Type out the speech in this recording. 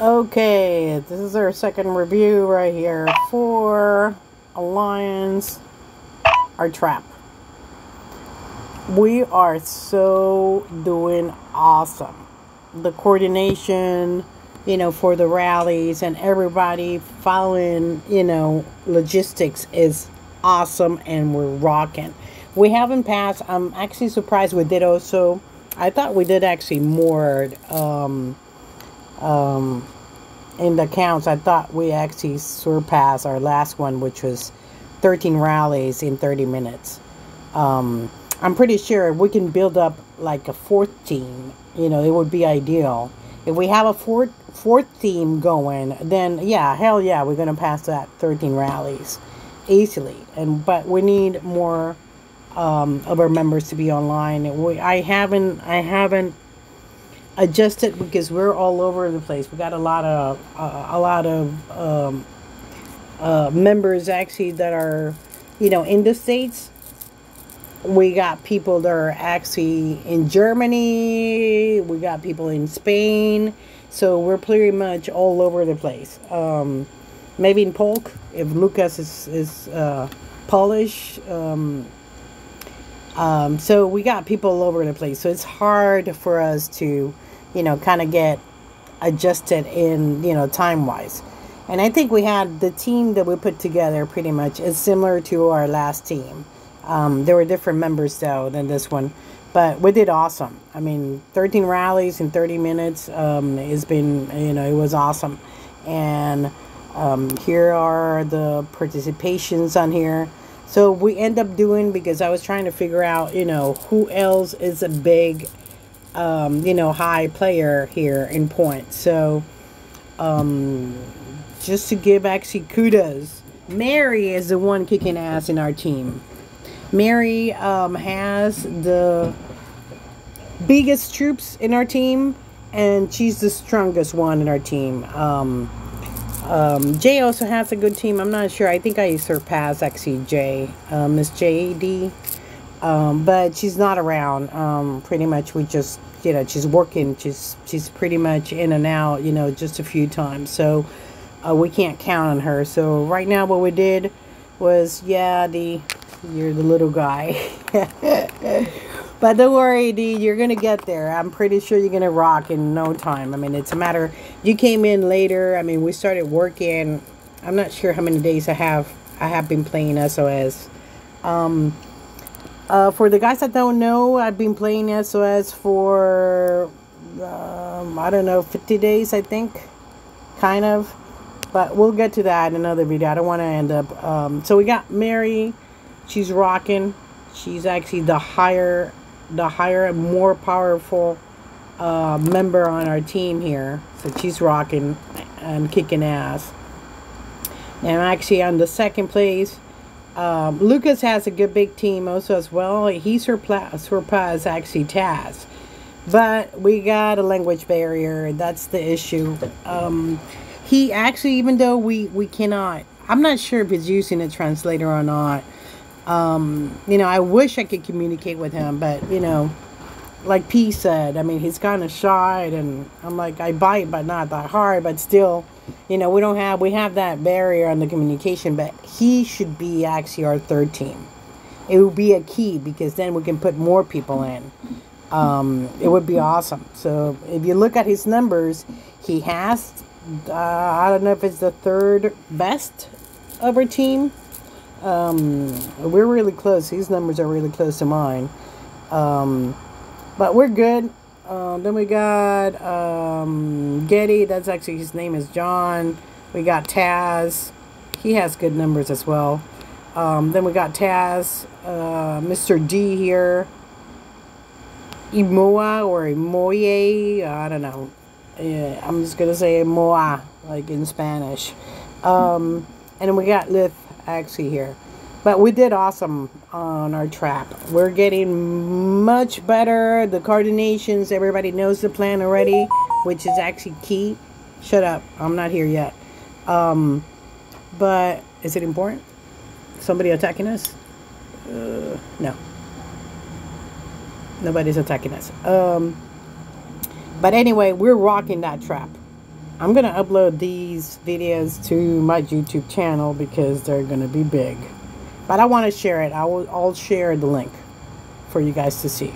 Okay, this is our second review right here for Alliance, our trap. We are so doing awesome. The coordination, you know, for the rallies and everybody following, you know, logistics is awesome and we're rocking. We haven't passed. I'm actually surprised we did also. I thought we did actually more. Um, um, in the counts, I thought we actually surpassed our last one, which was 13 rallies in 30 minutes. Um, I'm pretty sure we can build up like a fourth team, you know, it would be ideal. If we have a fourth fourth team going, then yeah, hell yeah, we're gonna pass that 13 rallies easily. And but we need more um, of our members to be online. We, I haven't I haven't adjust it because we're all over the place. We got a lot of uh, a lot of um, uh, members actually that are, you know, in the states. We got people that are actually in Germany. We got people in Spain. So we're pretty much all over the place. Um, maybe in Polk, if Lucas is is uh, Polish. Um, um, so we got people all over the place. So it's hard for us to, you know, kind of get adjusted in, you know, time wise. And I think we had the team that we put together pretty much is similar to our last team. Um, there were different members though than this one, but we did awesome. I mean, 13 rallies in 30 minutes um, has been, you know, it was awesome. And um, here are the participations on here. So we end up doing because I was trying to figure out, you know, who else is a big, um, you know, high player here in points. So um, just to give actually kudos, Mary is the one kicking ass in our team. Mary um, has the biggest troops in our team, and she's the strongest one in our team. Um, um, Jay also has a good team. I'm not sure. I think I surpassed actually Jay, uh, Miss JD. Um, but she's not around. Um, pretty much we just, you know, she's working. She's she's pretty much in and out, you know, just a few times. So uh, we can't count on her. So right now what we did was, yeah, the you're the little guy. but don't worry, D, you're gonna get there. I'm pretty sure you're gonna rock in no time. I mean, it's a matter. You came in later. I mean, we started working. I'm not sure how many days I have. I have been playing SOS. Um, uh, for the guys that don't know, I've been playing SOS for um, I don't know, 50 days, I think, kind of. But we'll get to that in another video. I don't want to end up. Um, so we got Mary. She's rocking. She's actually the higher the higher, and more powerful uh, member on our team here. So she's rocking and kicking ass. And actually on the second place. Um, Lucas has a good big team also as well. He surpassed, surpassed actually Taz. But we got a language barrier. That's the issue. Um, he actually, even though we, we cannot, I'm not sure if he's using a translator or not um, you know, I wish I could communicate with him, but you know, like P said, I mean, he's kind of shy, and I'm like, I bite, but not that hard, but still, you know, we don't have we have that barrier on the communication, but he should be actually our third team. It would be a key because then we can put more people in. Um, it would be awesome. So if you look at his numbers, he has, uh, I don't know if it's the third best of our team um, we're really close. These numbers are really close to mine. Um, but we're good. Uh, then we got um, Getty. That's actually his name is John. We got Taz. He has good numbers as well. Um, then we got Taz, uh, Mr. D here. Imoa or Imoye. I don't know. Yeah, I'm just going to say Imoa, like in Spanish. Um, and then we got Lith actually here. But we did awesome on our trap. We're getting much better. The coordinations, everybody knows the plan already, which is actually key. Shut up. I'm not here yet. Um, but is it important? Somebody attacking us? Uh, no. Nobody's attacking us. Um, but anyway, we're rocking that trap. I'm going to upload these videos to my YouTube channel because they're going to be big. But I want to share it. I will, I'll share the link for you guys to see.